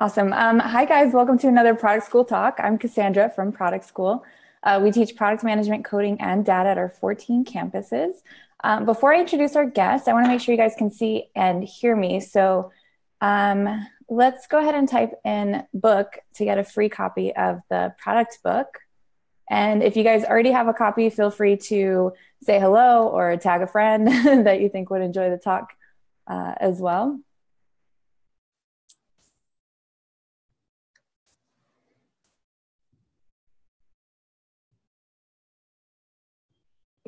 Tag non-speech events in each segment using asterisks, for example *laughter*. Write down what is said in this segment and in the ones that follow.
Awesome. Um, hi, guys. Welcome to another Product School Talk. I'm Cassandra from Product School. Uh, we teach product management, coding, and data at our 14 campuses. Um, before I introduce our guests, I want to make sure you guys can see and hear me. So um, let's go ahead and type in book to get a free copy of the product book. And if you guys already have a copy, feel free to say hello or tag a friend *laughs* that you think would enjoy the talk uh, as well.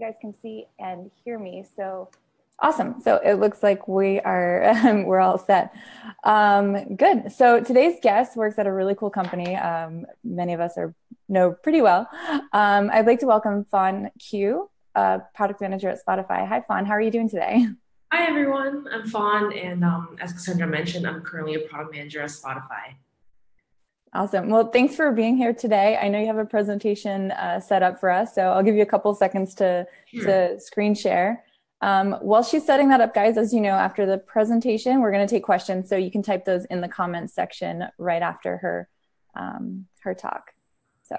You guys can see and hear me. So awesome. So it looks like we are *laughs* we're all set. Um, good. So today's guest works at a really cool company. Um, many of us are know pretty well. Um, I'd like to welcome Fawn Qiu, uh, product manager at Spotify. Hi, Fawn. How are you doing today? Hi, everyone. I'm Fawn, and um, as Cassandra mentioned, I'm currently a product manager at Spotify. Awesome. Well, thanks for being here today. I know you have a presentation uh, set up for us, so I'll give you a couple seconds to, sure. to screen share. Um, while she's setting that up, guys, as you know, after the presentation, we're going to take questions, so you can type those in the comments section right after her um, her talk. So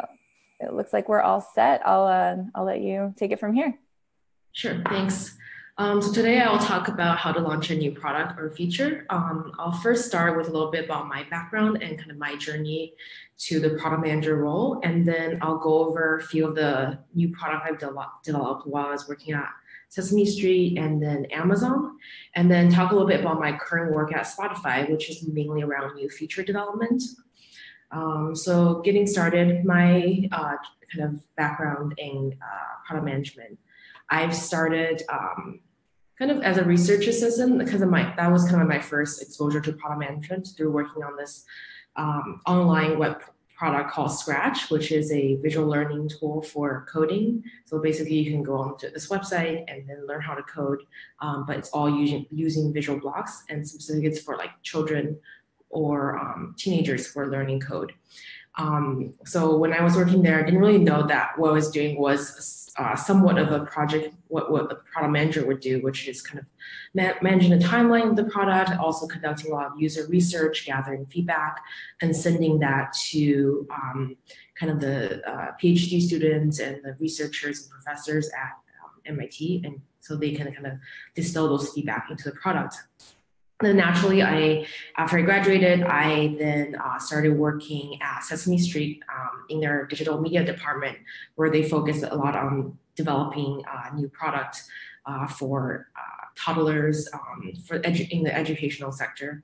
it looks like we're all set. I'll uh, I'll let you take it from here. Sure. Thanks. Um, so today I will talk about how to launch a new product or feature. Um, I'll first start with a little bit about my background and kind of my journey to the product manager role, and then I'll go over a few of the new product I've de- developed while I was working at Sesame Street and then Amazon, and then talk a little bit about my current work at Spotify, which is mainly around new feature development. Um, so getting started, my uh, kind of background in uh, product management. I've started um, kind of as a research assistant because of my that was kind of my first exposure to product management through working on this um, online web product called Scratch, which is a visual learning tool for coding. So basically, you can go onto this website and then learn how to code, um, but it's all using using visual blocks, and specifically it's for like children or um, teenagers who are learning code. Um, so when I was working there, I didn't really know that what I was doing was uh, somewhat of a project, what, what a product manager would do, which is kind of ma- managing the timeline of the product, also conducting a lot of user research, gathering feedback, and sending that to um, kind of the uh, PhD students and the researchers and professors at um, MIT. And so they can kind of distill those feedback into the product then naturally, I after I graduated, I then uh, started working at Sesame Street um, in their digital media department, where they focus a lot on developing uh, new products uh, for uh, toddlers um, for in the educational sector.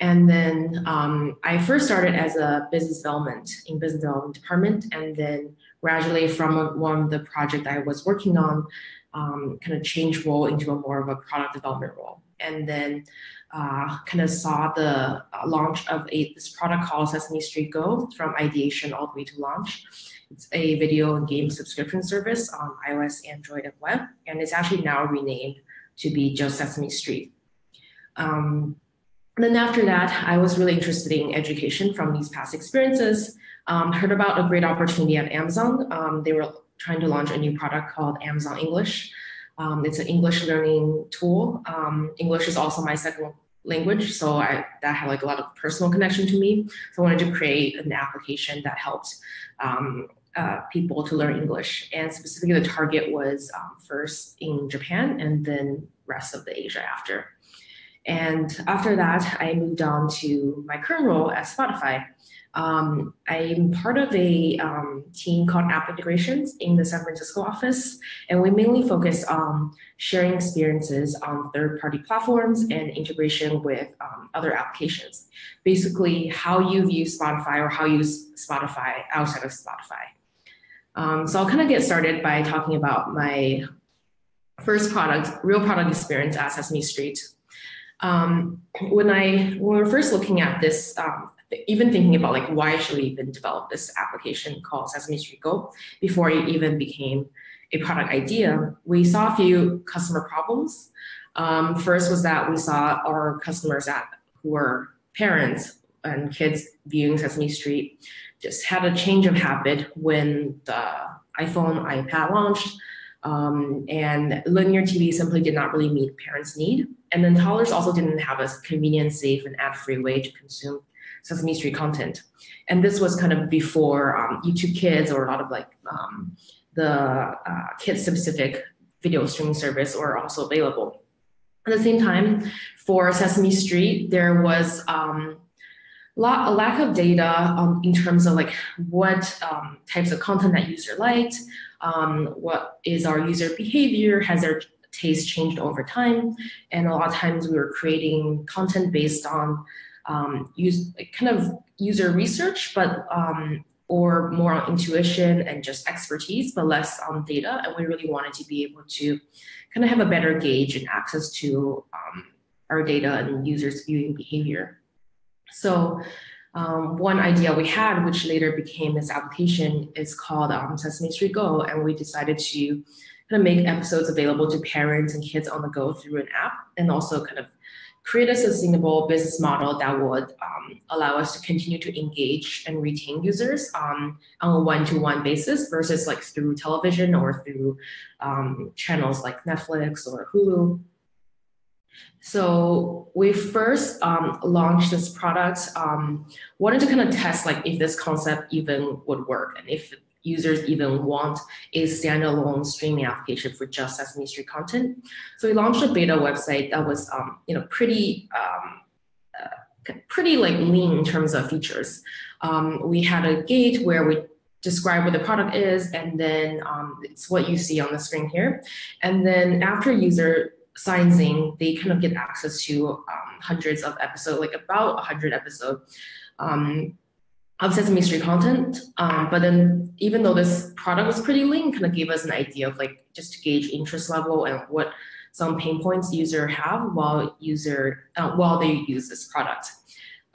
And then um, I first started as a business development in business development department, and then gradually from one of the project I was working on, um, kind of changed role into a more of a product development role. And then uh, kind of saw the uh, launch of a this product called Sesame Street Go from ideation all the way to launch. It's a video and game subscription service on iOS, Android, and web, and it's actually now renamed to be just Sesame Street. Um, then after that, I was really interested in education from these past experiences. Um, heard about a great opportunity at Amazon. Um, they were trying to launch a new product called Amazon English. Um, it's an English learning tool. Um, English is also my second language, so I, that had like a lot of personal connection to me. So I wanted to create an application that helped um, uh, people to learn English, and specifically the target was um, first in Japan and then rest of the Asia after. And after that, I moved on to my current role at Spotify. Um, I'm part of a um, team called App Integrations in the San Francisco office, and we mainly focus on sharing experiences on third party platforms and integration with um, other applications. Basically, how you view Spotify or how you use Spotify outside of Spotify. Um, so I'll kind of get started by talking about my first product, real product experience at Sesame Street. Um, when I when we were first looking at this um, even thinking about like why should we even develop this application called Sesame Street Go before it even became a product idea, we saw a few customer problems. Um, first was that we saw our customers at who were parents and kids viewing Sesame Street just had a change of habit when the iPhone, iPad launched. Um, and linear TV simply did not really meet parents' need. And then toddlers also didn't have a convenient, safe, and ad-free way to consume Sesame Street content. And this was kind of before um, YouTube Kids or a lot of like um, the uh, kid specific video streaming service were also available. At the same time, for Sesame Street, there was um, a lack of data um, in terms of like what um, types of content that user liked, um, what is our user behavior, has their taste changed over time, and a lot of times we were creating content based on um, use kind of user research, but um, or more on intuition and just expertise, but less on data. And we really wanted to be able to kind of have a better gauge and access to um, our data and users' viewing behavior. So um, one idea we had, which later became this application, is called um, Sesame Street Go, and we decided to kind of make episodes available to parents and kids on the go through an app, and also kind of create a sustainable business model that would um, allow us to continue to engage and retain users um, on a one-to-one basis versus like through television or through um, channels like Netflix or Hulu. So we first um, launched this product, um, wanted to kind of test like if this concept even would work and if users even want a standalone streaming application for just Sesame Street content. So we launched a beta website that was, um, you know, pretty, um, uh, pretty like lean in terms of features. Um, we had a gate where we describe what the product is, and then um, it's what you see on the screen here. And then after user signs in, they kind of get access to um, hundreds of episodes, like about 100 episodes. Um, of Sesame Street content. Um, but then even though this product was pretty lean, kind of gave us an idea of like just to gauge interest level and what some pain points user have while user uh, while they use this product.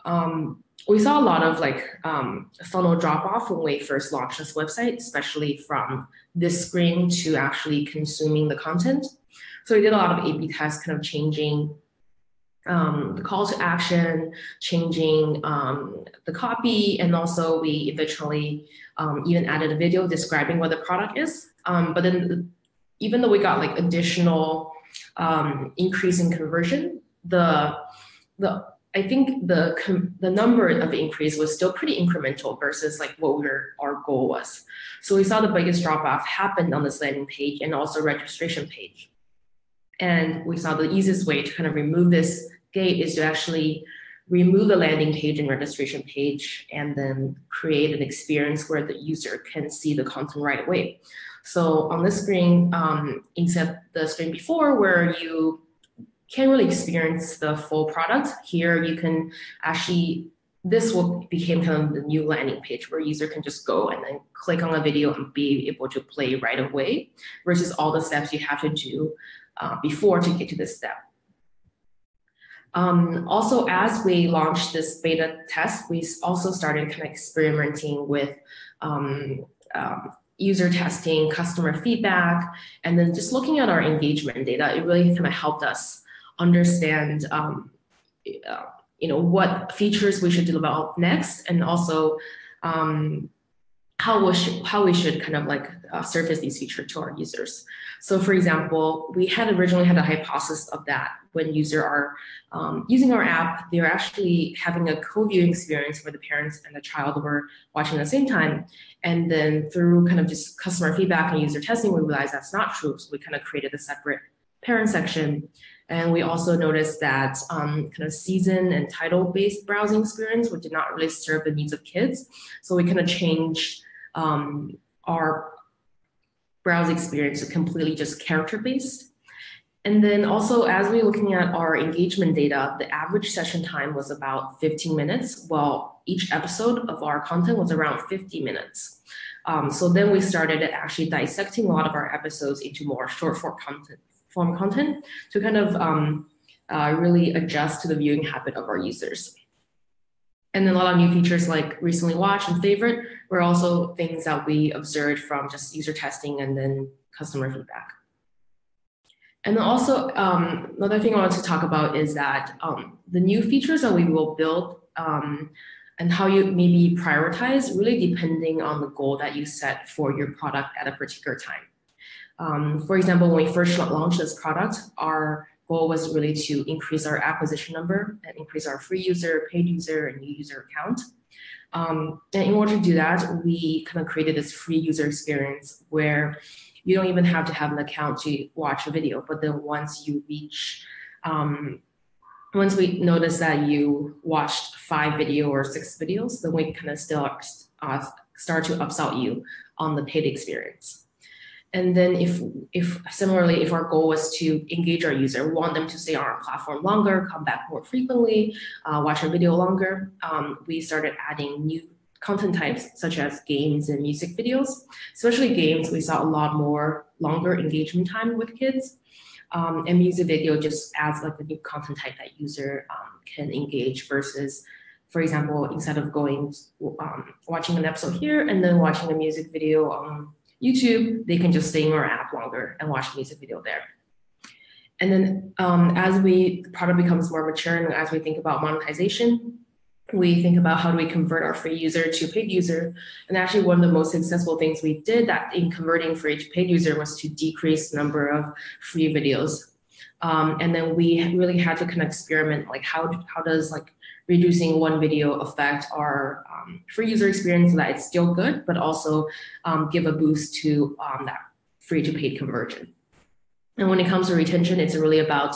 Um, we saw a lot of like um, funnel drop off when we first launched this website, especially from this screen to actually consuming the content. So we did a lot of A/B tests, kind of changing um, the call to action, changing um, the copy, and also we eventually um, even added a video describing what the product is. Um, but then, even though we got like additional um, increase in conversion, the the I think the the number of increase was still pretty incremental versus like what we were, our goal was. So we saw the biggest drop off happened on this landing page and also registration page. And we saw the easiest way to kind of remove this gate is to actually remove the landing page and registration page and then create an experience where the user can see the content right away. So on this screen, um, instead the screen before where you can't really experience the full product, here you can actually, this will became kind of the new landing page where user can just go and then click on a video and be able to play right away versus all the steps you have to do uh, before to get to this step. Um, also, as we launched this beta test, we also started kind of experimenting with um, um, user testing, customer feedback, and then just looking at our engagement data. It really kind of helped us understand, um, uh, you know, what features we should develop next, and also um, how we should how we should kind of like uh, surface these features to our users. So, for example, we had originally had a hypothesis of that when users are um, using our app, they're actually having a co-viewing experience where the parents and the child were watching at the same time. And then through kind of just customer feedback and user testing, we realized that's not true. So we kind of created a separate parent section. And we also noticed that um, kind of season and title based browsing experience, which did not really serve the needs of kids. So we kind of changed um, our browse experience is completely just character based. And then also, as we are looking at our engagement data, the average session time was about 15 minutes, while each episode of our content was around 50 minutes. Um, so then we started actually dissecting a lot of our episodes into more short form content, form content to kind of um, uh, really adjust to the viewing habit of our users. And then a lot of new features like recently watched and favorite were also things that we observed from just user testing and then customer feedback. And then also um, another thing I want to talk about is that um, the new features that we will build um, and how you maybe prioritize really depending on the goal that you set for your product at a particular time. Um, for example, when we first launched this product, our goal was really to increase our acquisition number and increase our free user, paid user, and new user count. Um, and in order to do that, we kind of created this free user experience where you don't even have to have an account to watch a video, but then once you reach, um, once we notice that you watched five video or six videos, then we kind of still uh, start to upsell you on the paid experience. And then if, if similarly, if our goal was to engage our user, we want them to stay on our platform longer, come back more frequently, uh, watch our video longer, um, we started adding new content types such as games and music videos. Especially games, we saw a lot more longer engagement time with kids. Um, and music video just adds like a new content type that user um, can engage versus for example, instead of going um, watching an episode here and then watching a music video on YouTube, they can just stay in our app longer and watch the music video there. And then um, as we the product becomes more mature and as we think about monetization, we think about how do we convert our free user to paid user. And actually one of the most successful things we did that in converting free to paid user was to decrease the number of free videos. Um, and then we really had to kind of experiment like how, how does like reducing one video affect our um, free user experience so that it's still good, but also um, give a boost to um, that free to paid conversion. And when it comes to retention, it's really about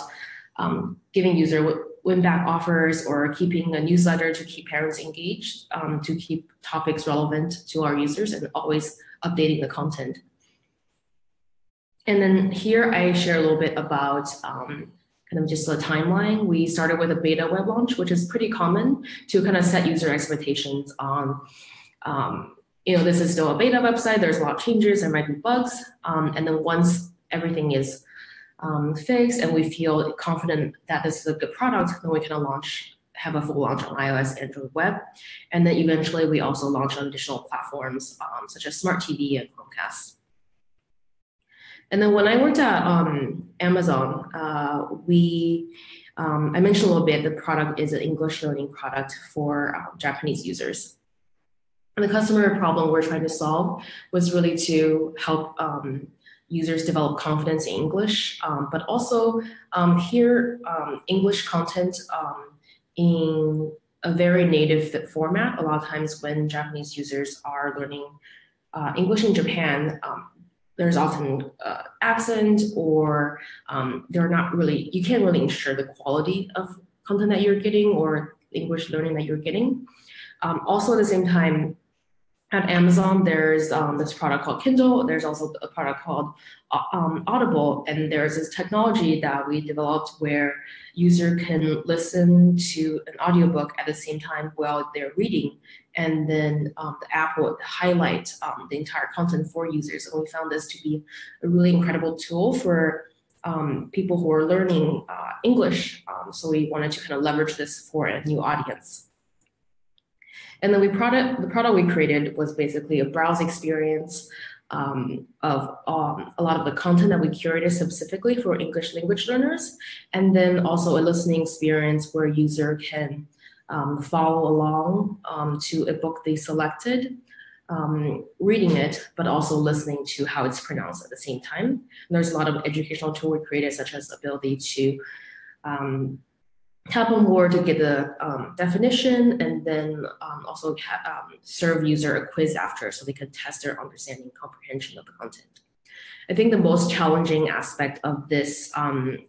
um, giving user win back offers or keeping a newsletter to keep parents engaged, um, to keep topics relevant to our users and always updating the content. And then here I share a little bit about um, kind of just a timeline. We started with a beta web launch, which is pretty common to kind of set user expectations on, um, you know, this is still a beta website. There's a lot of changes. There might be bugs. Um, and then once everything is um, fixed and we feel confident that this is a good product, then we can launch, have a full launch on iOS, Android web. And then eventually we also launch on additional platforms um, such as Smart TV and Chromecast. And then when I worked at um, Amazon, uh, we um, I mentioned a little bit the product is an English learning product for um, Japanese users. And the customer problem we're trying to solve was really to help um, users develop confidence in English, um, but also um, hear English content in a very native format. A lot of times when Japanese users are learning uh, English in Japan, um, there's often uh, accent or um, they're not really, you can't really ensure the quality of content that you're getting or English learning that you're getting. Um, also at the same time, at Amazon, there's um, this product called Kindle. There's also a product called uh, um, Audible, and there's this technology that we developed where user can listen to an audiobook at the same time while they're reading, and then um, the app would highlight um, the entire content for users. And we found this to be a really incredible tool for um, people who are learning uh, English. Um, so we wanted to kind of leverage this for a new audience. And then we product the product we created was basically a browse experience um, of um, a lot of the content that we curated specifically for English language learners, and then also a listening experience where user can um, follow along um, to a book they selected, um, reading it, but also listening to how it's pronounced at the same time. And there's a lot of educational tool we created, such as ability to um, tap on word to get the um, definition and then um, also serve user a quiz after so they can test their understanding and comprehension of the content. I think the most challenging aspect of this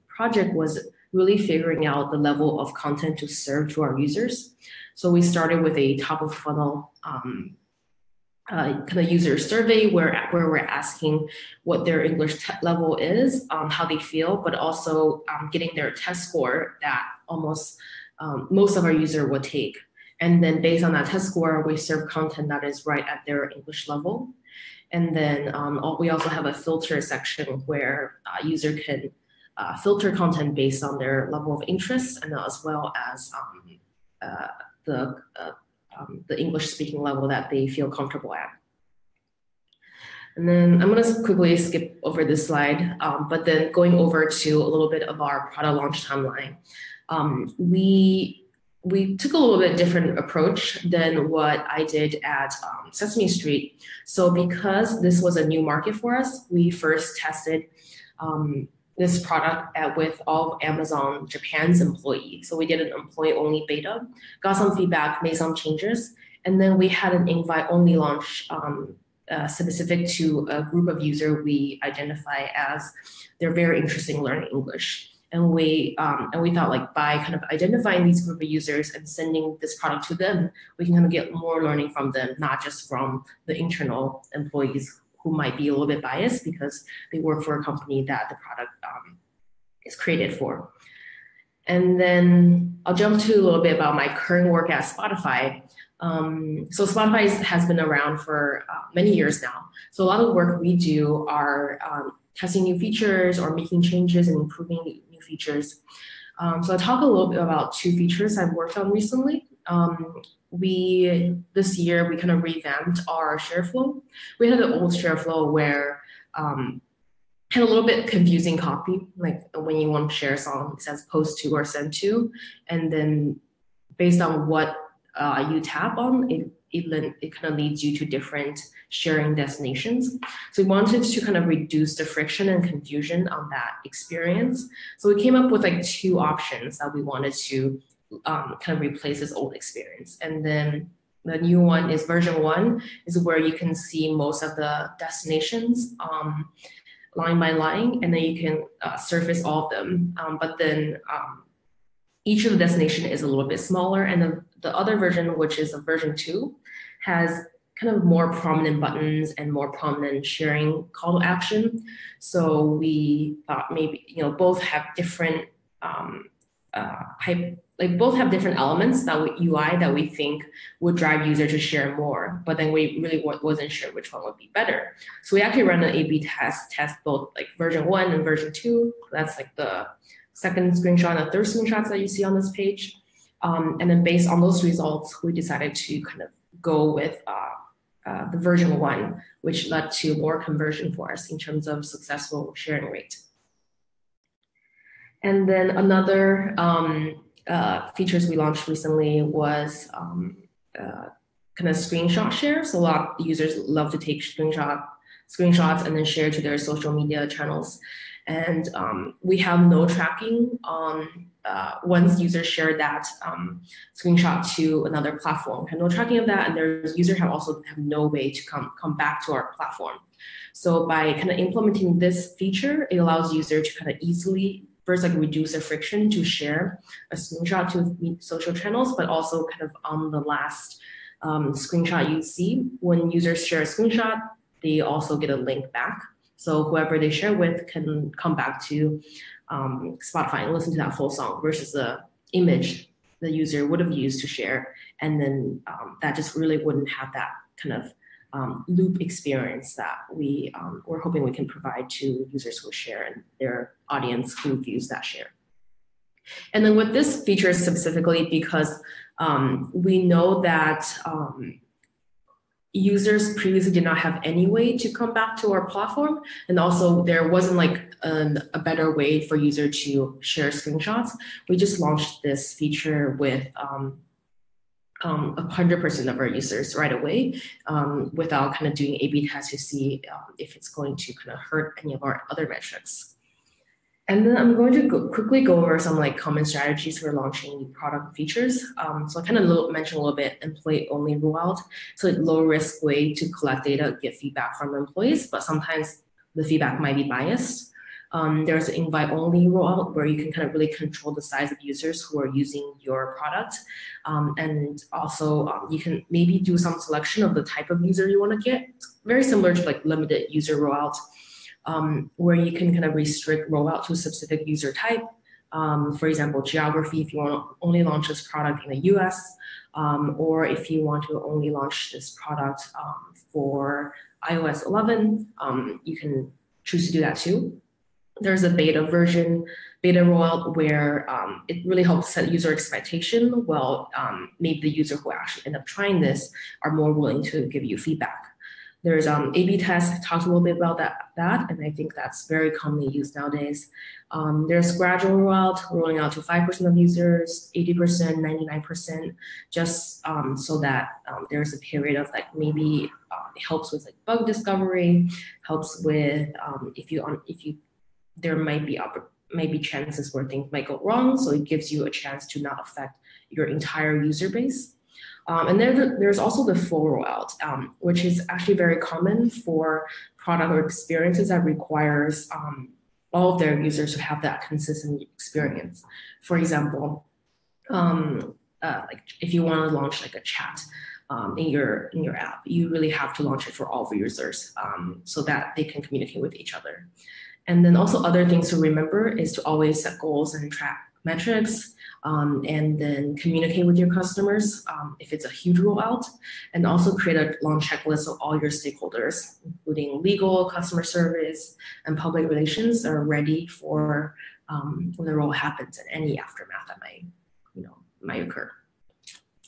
project was really figuring out the level of content to serve to our users. So we started with a top of funnel um, uh, kind of user survey where, where we're asking what their English level is, um, how they feel, but also um, getting their test score that almost um, most of our user would take. And then based on that test score, we serve content that is right at their English level. And then um, we also have a filter section where uh, user can uh, filter content based on their level of interest and as well as um, uh, the uh, um, the English speaking level that they feel comfortable at. And then I'm going to quickly skip over this slide, um, but then going over to a little bit of our product launch timeline. Um, we we took a little bit different approach than what I did at um, Sesame Street. So because this was a new market for us, we first tested um, this product at, with all of Amazon Japan's employees. So we did an employee only beta, got some feedback, made some changes, and then we had an invite only launch um, uh, specific to a group of user we identify as they're very interested in learning English. And we um, and we thought like by kind of identifying these group of users and sending this product to them, we can kind of get more learning from them, not just from the internal employees who might be a little bit biased because they work for a company that the product um, is created for. And then I'll jump to a little bit about my current work at Spotify. Um, so Spotify has been around for uh, many years now. So a lot of the work we do are um, testing new features or making changes and improving new features. Um, so I'll talk a little bit about two features I've worked on recently. Um, we this year we kind of revamped our share flow. We had an old share flow where um, had a little bit confusing copy, like when you want to share a song, it says post to or send to, and then based on what uh, you tap on, it it, it kind of leads you to different sharing destinations. So we wanted to kind of reduce the friction and confusion on that experience. So we came up with like two options that we wanted to um, kind of replace this old experience. And then the new one is version one is where you can see most of the destinations um, line by line, and then you can uh, surface all of them. Um, but then um, each of the destination is a little bit smaller, and the, the other version, which is a version two, has kind of more prominent buttons and more prominent sharing call to action. So we thought maybe you know both have different um, uh, hype like both have different elements that we, UI that we think would drive user to share more, but then we really wasn't sure which one would be better. So we actually ran an A/B test, test both like version one and version two. That's like the second screenshot and third screenshots that you see on this page. Um, and then based on those results, we decided to kind of go with uh, uh, the version one, which led to more conversion for us in terms of successful sharing rate. And then another um, uh, features we launched recently was um, uh, kind of screenshot share. So a lot of users love to take screenshot screenshots and then share to their social media channels. And um, we have no tracking on uh, once users share that um, screenshot to another platform. We have no tracking of that, and their users have also have no way to come come back to our platform. So by kind of implementing this feature, it allows user to kind of easily first like reduce the friction to share a screenshot to social channels, but also kind of on the last um, screenshot you see, when users share a screenshot, they also get a link back. So whoever they share with can come back to um, Spotify and listen to that full song versus the image the user would have used to share. And then um, that just really wouldn't have that kind of um, loop experience that we um, we're hoping we can provide to users who share and their audience who views that share. And then with this feature specifically, because um, we know that um, users previously did not have any way to come back to our platform, and also there wasn't like an, a better way for user to share screenshots. We just launched this feature with um, um, 100% of our users right away um, without kind of doing A-B tests to see um, if it's going to kind of hurt any of our other metrics. And then I'm going to go, quickly go over some like common strategies for launching new product features. Um, so I kind of mentioned a little bit employee only rollout. So low risk way to collect data, get feedback from employees, but sometimes the feedback might be biased. Um, there's an invite only rollout where you can kind of really control the size of users who are using your product. Um, and also um, you can maybe do some selection of the type of user you want to get. It's very similar to like limited user rollout um, where you can kind of restrict rollout to a specific user type. Um, for example, geography, if you want to only launch this product in the US, um, or if you want to only launch this product for iOS 11, you can choose to do that too there's a beta version, beta rollout where um, it really helps set user expectation. Well, um, maybe the user who actually end up trying this are more willing to give you feedback. There's um, A/B test. talked a little bit about that, that, and I think that's very commonly used nowadays. Um, there's gradual rollout, rolling out to five percent of users, eighty percent, ninety nine percent, just um, so that um, there's a period of like maybe uh, it helps with like bug discovery, helps with um, if you on if you there might be maybe chances where things might go wrong. So it gives you a chance to not affect your entire user base. Um, and then there's also the full rollout, um, which is actually very common for product or experiences that requires um, all of their users to have that consistent experience. For example, um, uh, like if you want to launch like a chat um, in your in your app, you really have to launch it for all of your users um, so that they can communicate with each other. And then also other things to remember is to always set goals and track metrics um, and then communicate with your customers um, if it's a huge rollout and also create a long checklist of all your stakeholders including legal customer service and public relations are ready for um, when the roll happens and any aftermath that might you know might occur.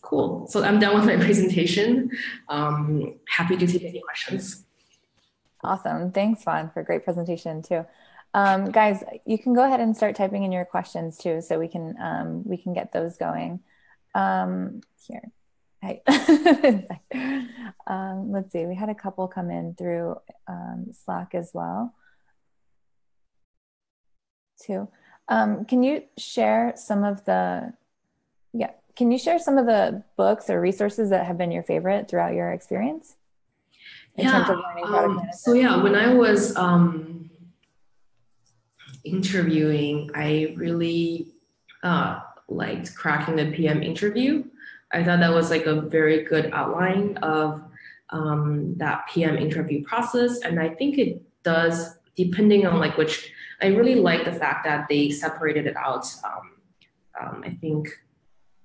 Cool. So i'm done with my *laughs* presentation. Um, happy to take any questions Awesome. Thanks, Fawn, for a great presentation too. Um, guys, you can go ahead and start typing in your questions too, so we can um, we can get those going. Um, here, hi. *laughs* um, let's see. We had a couple come in through um, Slack as well. Too. Um, can you share some of the? Yeah. Can you share some of the books or resources that have been your favorite throughout your experience? In yeah. terms of learning product um, management? So yeah, when I was um, interviewing, I really uh, liked cracking the PM interview. I thought that was like a very good outline of um, that PM interview process, and I think it does depending on like which. I really like the fact that they separated it out. Um, um, I think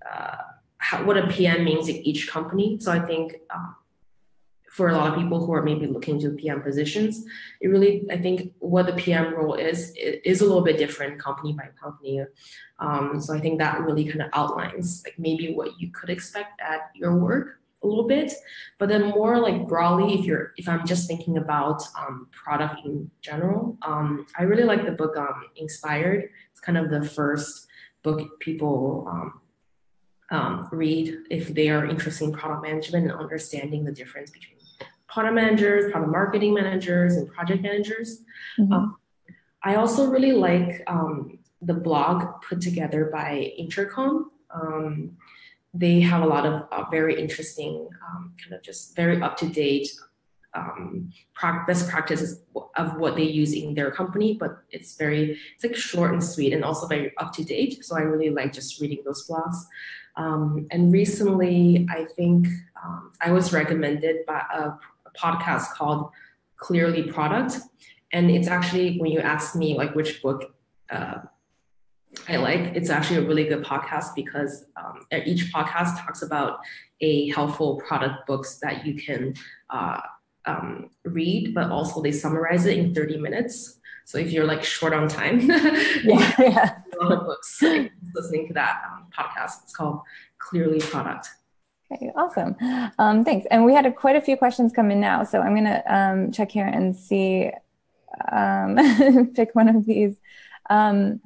uh, how, what a PM means in each company. So I think um, for a lot of people who are maybe looking to PM positions, it really, I think what the PM role is, is a little bit different company by company. Um, so I think that really kind of outlines like maybe what you could expect at your work a little bit, but then more like broadly, if you're, if I'm just thinking about um, product in general, um, I really like the book um, Inspired. It's kind of the first book people um, um, read if they are interested in product management and understanding the difference between product managers, product marketing managers, and project managers. Mm-hmm. Um, I also really like um, the blog put together by Intercom. Um, they have a lot of uh, very interesting, um, kind of just very up to date um, best practices of what they use in their company, but it's very it's like short and sweet and also very up to date. So I really like just reading those blogs. Um, and recently, I think um, I was recommended by a podcast called Clearly Product. And it's actually, when you ask me like which book uh, I like, it's actually a really good podcast because um, each podcast talks about a helpful product books that you can uh, um, read, but also they summarize it in 30 minutes. So if you're like short on time, *laughs* yeah, yeah. a lot of books. Listening to that um, podcast, it's called Clearly Product. Okay, awesome. Um, thanks. And we had a, quite a few questions come in now, so I'm going to um, check here and see, um, *laughs* pick one of these. Um,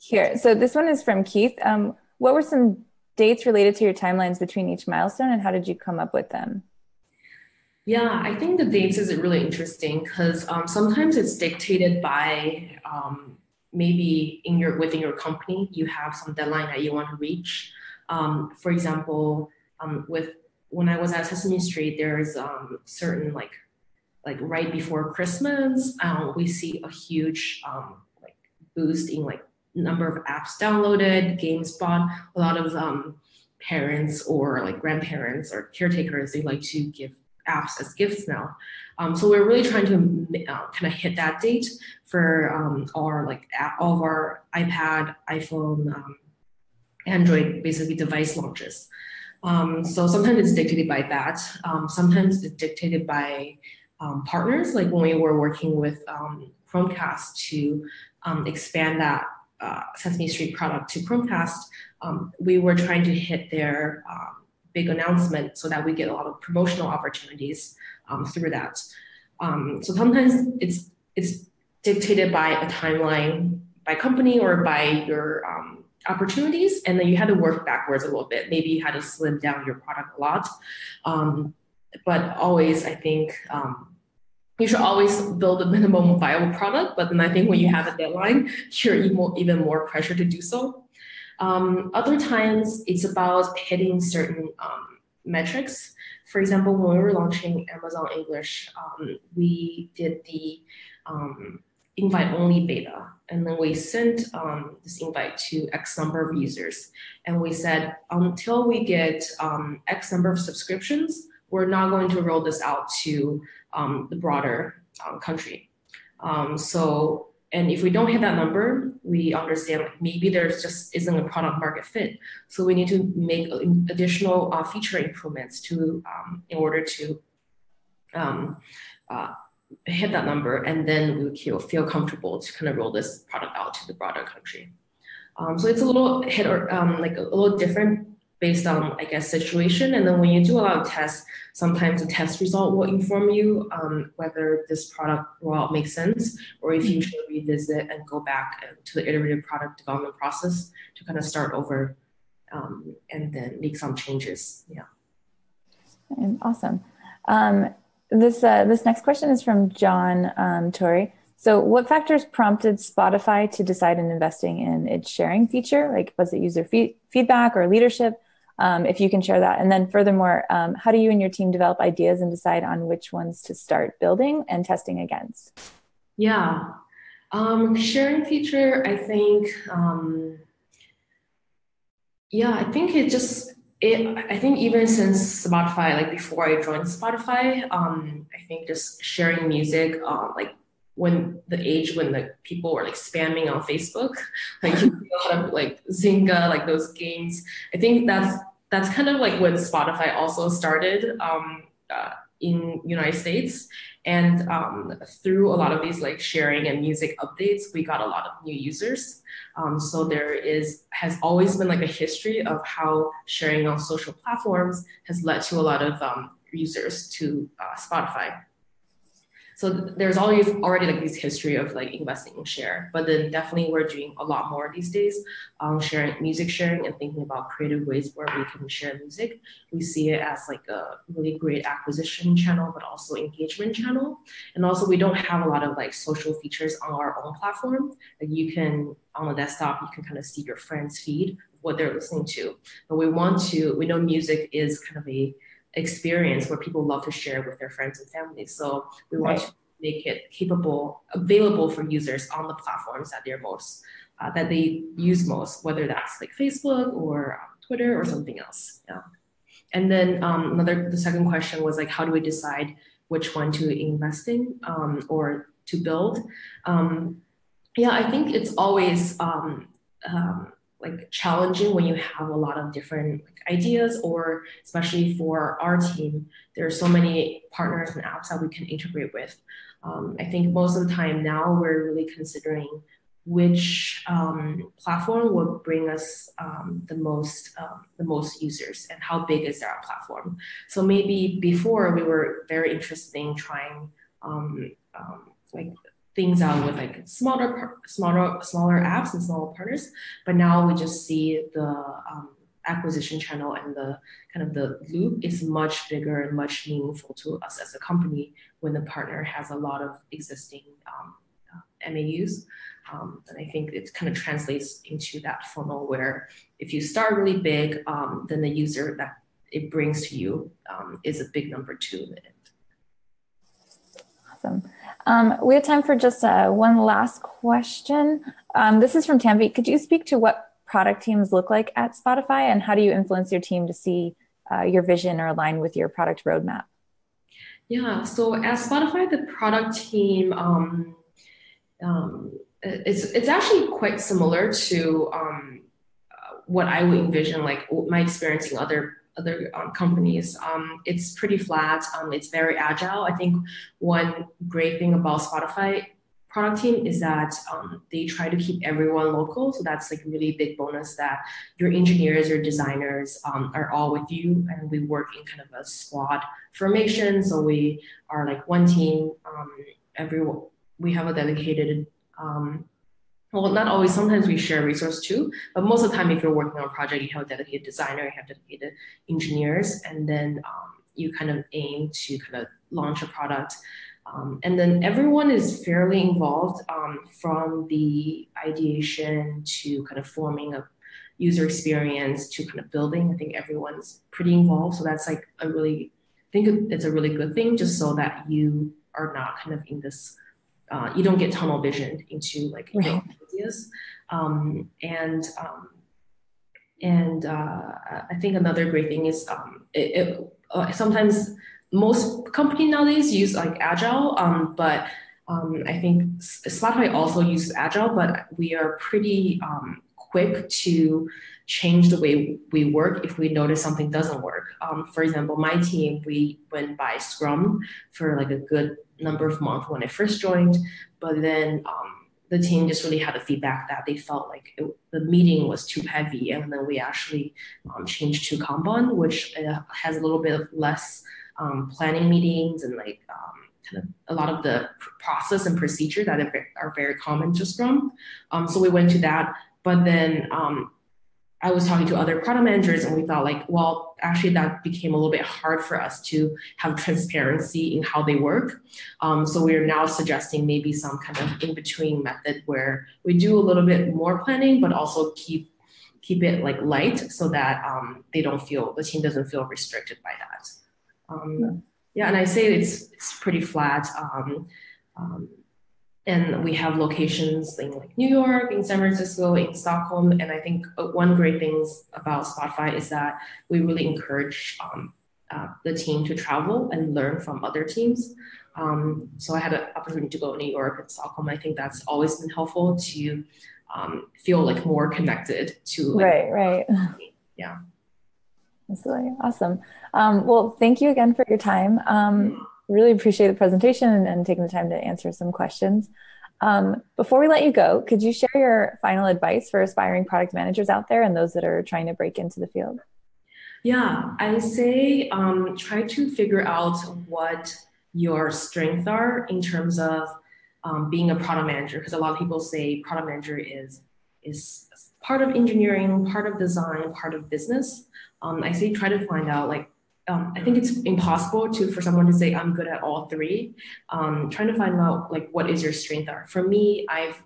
here, so this one is from Keith. Um, what were some dates related to your timelines between each milestone, and how did you come up with them? Yeah, I think the dates is really interesting because um, sometimes it's dictated by maybe in your within your company you have some deadline that you want to reach um, for example, um, with when I was at Sesame Street, there's um, certain like like right before Christmas, um, we see a huge um, like boost in like number of apps downloaded, games bought. A lot of um, parents or like grandparents or caretakers they like to give apps as gifts now. Um, so we're really trying to uh, kind of hit that date for um, our like all of our iPad, iPhone, um, Android basically device launches. Um, so sometimes it's dictated by that. Um, sometimes it's dictated by um, partners, like when we were working with um, Chromecast to um, expand that uh, Sesame Street product to Chromecast, um, we were trying to hit their big announcement so that we get a lot of promotional opportunities through that. so sometimes it's it's dictated by a timeline by company or by your um, opportunities and then you had to work backwards a little bit maybe you had to slim down your product a lot um, but always i think um, you should always build a minimum viable product. But then I think when you have a deadline, you're even more pressure to do so. Um, other times it's about hitting certain um, metrics. For example, when we were launching Amazon English, um, we did the um, invite only beta. And then we sent um, this invite to X number of users. And we said, until we get um, X number of subscriptions, we're not going to roll this out to um, the broader um, country. Um, so, and if we don't hit that number, we understand like maybe there's just isn't a product market fit. So we need to make additional uh, feature improvements to um, in order to uh, hit that number, and then we feel feel comfortable to kind of roll this product out to the broader country. Um, so it's a little hit or um, like a little different based on, I guess, situation. And then when you do a lot of tests, sometimes the test result will inform you um, whether this product rollout makes sense, or if you should revisit and go back to the iterative product development process to kind of start over um, and then make some changes. Yeah. Awesome. This uh, this next question is from John um. So, what factors prompted Spotify to decide in investing in its sharing feature? Like, was it user feedback or leadership? um, if you can share that. And then, furthermore, um, how do you and your team develop ideas and decide on which ones to start building and testing against? Yeah, um, sharing feature, I think, um, yeah, I think it just, it, I think even since Spotify, like before I joined Spotify, um, I think just sharing music, uh, like when the age when the people were like spamming on Facebook, *laughs* like a lot of like Zynga, like those games. I think that's that's kind of like when Spotify also started um, uh, in United States, and um, through a lot of these like sharing and music updates, we got a lot of new users. Um, so there is has always been like a history of how sharing on social platforms has led to a lot of um, users to uh, Spotify. So there's always already like this history of like investing in share, but then definitely we're doing a lot more these days, um, sharing music sharing and thinking about creative ways where we can share music. We see it as like a really great acquisition channel, but also engagement channel. And also we don't have a lot of like social features on our own platform. Like you can on the desktop, you can kind of see your friends feed what they're listening to. But we want to, we know music is kind of a experience where people love to share with their friends and family. So we want right. to make it capable, available for users on the platforms that they're most, uh, that they use most, whether that's like Facebook or um, Twitter or something else. Yeah. And then um, another, the second question was like, how do we decide which one to invest in um, or to build? Um, yeah, I think it's always um, um, like challenging when you have a lot of different like, ideas or especially for our team there are so many partners and apps that we can integrate with. Um, i think most of the time now we're really considering which um, platform will bring us um, the most um, the most users and how big is our platform. So maybe before we were very interested in trying um, um, like things out with like smaller, smaller, smaller apps and smaller partners. But now we just see the um, acquisition channel and the kind of the loop is much bigger and much meaningful to us as a company when the partner has a lot of existing um, uh, MAUs. Um, and I think it kind of translates into that funnel where if you start really big, um, then the user that it brings to you um, is a big number too. Awesome. Um, we have time for just uh, one last question. Um, this is from Tanvi. Could you speak to what product teams look like at Spotify and how do you influence your team to see uh, your vision or align with your product roadmap? Yeah, so at Spotify, the product team, um, um, it's, it's actually quite similar to um, what I would envision, like my experience in other other um, companies. Um, it's pretty flat. Um, it's very agile. I think one great thing about Spotify product team is that um, they try to keep everyone local. So that's like really big bonus that your engineers, your designers um, are all with you, and we work in kind of a squad formation. So we are like one team. Um, everyone we have a dedicated well, not always. Sometimes we share resource too, but most of the time, if you're working on a project, you have a dedicated designer, you have dedicated engineers, and then um, you kind of aim to kind of launch a product Um, and then everyone is fairly involved um, from the ideation to kind of forming a user experience to kind of building. I think everyone's pretty involved. So that's like a really, I think it's a really good thing just so that you are not kind of in this, uh, you don't get tunnel vision into like right. ideas. Um, and um, and uh, I think another great thing is um, it, it uh, sometimes most company nowadays use like agile, um, but um, I think Spotify also uses agile, but we are pretty um, quick to change the way we work if we notice something doesn't work. Um, for example, my team, we went by Scrum for like a good number of months when I first joined, but then um, the team just really had the feedback that they felt like it, the meeting was too heavy, and then we actually um, changed to Kanban, which uh, has a little bit of less um, planning meetings and like um, kind of a lot of the process and procedure that are very common to Scrum. Um, so we went to that, but then um, I was talking to other product managers and we thought like, well, actually that became a little bit hard for us to have transparency in how they work. Um, so we're now suggesting maybe some kind of in-between method where we do a little bit more planning, but also keep keep it like light so that um, they don't feel the team doesn't feel restricted by that. Um, yeah, and I say it's it's pretty flat. Um, um, and we have locations in like New York, in San Francisco, in Stockholm. And I think uh, one great thing about Spotify is that we really encourage um, uh, the team to travel and learn from other teams. Um, so I had an opportunity to go to New York and Stockholm. I think that's always been helpful to um, feel like more connected to. Like, right, right. *laughs* Yeah. Absolutely. Awesome. Um, well, thank you again for your time. Really appreciate the presentation and, and, taking the time to answer some questions. Um, before we let you go, could you share your final advice for aspiring product managers out there and those that are trying to break into the field? Yeah, I say um, try to figure out what your strengths are in terms of um, being a product manager, because a lot of people say product manager is is part of engineering, part of design, part of business. Um, I say try to find out like um, I think it's impossible to for someone to say I'm good at all three. Um, trying to find out like what is your strength are. For me, I've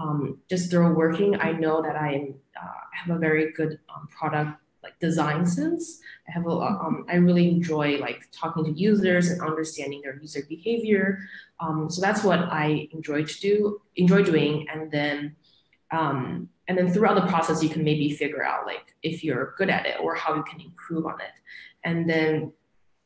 um, just through working, I know that I uh, have a very good um, product like design sense. I have a um, I really enjoy like talking to users and understanding their user behavior. Um, so that's what I enjoy to do, enjoy doing, and then um, and then throughout the process you can maybe figure out like if you're good at it or how you can improve on it and then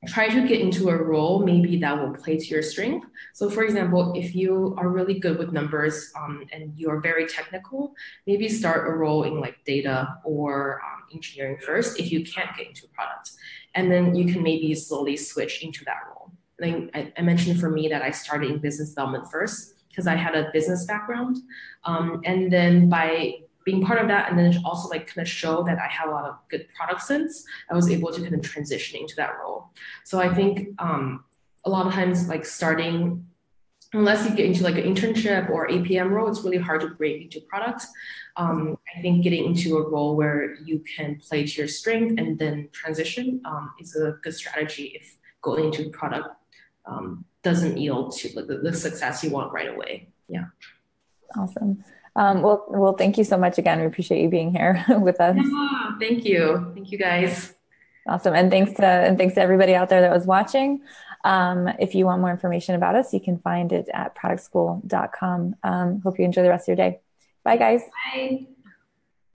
try to get into a role maybe that will play to your strength. So for example if you are really good with numbers um, and you're very technical maybe start a role in like data or um, engineering first if you can't get into product. And then you can maybe slowly switch into that role. I, I mentioned for me that i started in business development first because I had a business background. Um, and then by being part of that and then also like kind of show that I have a lot of good product sense, I was able to kind of transition into that role. So I think um, a lot of times like starting, unless you get into like an internship or APM role, it's really hard to break into product. Um, I think getting into a role where you can play to your strength and then transition um, is a good strategy if going into product um, doesn't yield to the, the success you want right away. Yeah. Awesome. Um, well, well, thank you so much again. We appreciate you being here *laughs* with us. Yeah, thank you. Thank you guys. Awesome. And thanks to, and thanks to everybody out there that was watching. Um, if you want more information about us, you can find it at productschool.com. Um, hope you enjoy the rest of your day. Bye guys. Bye.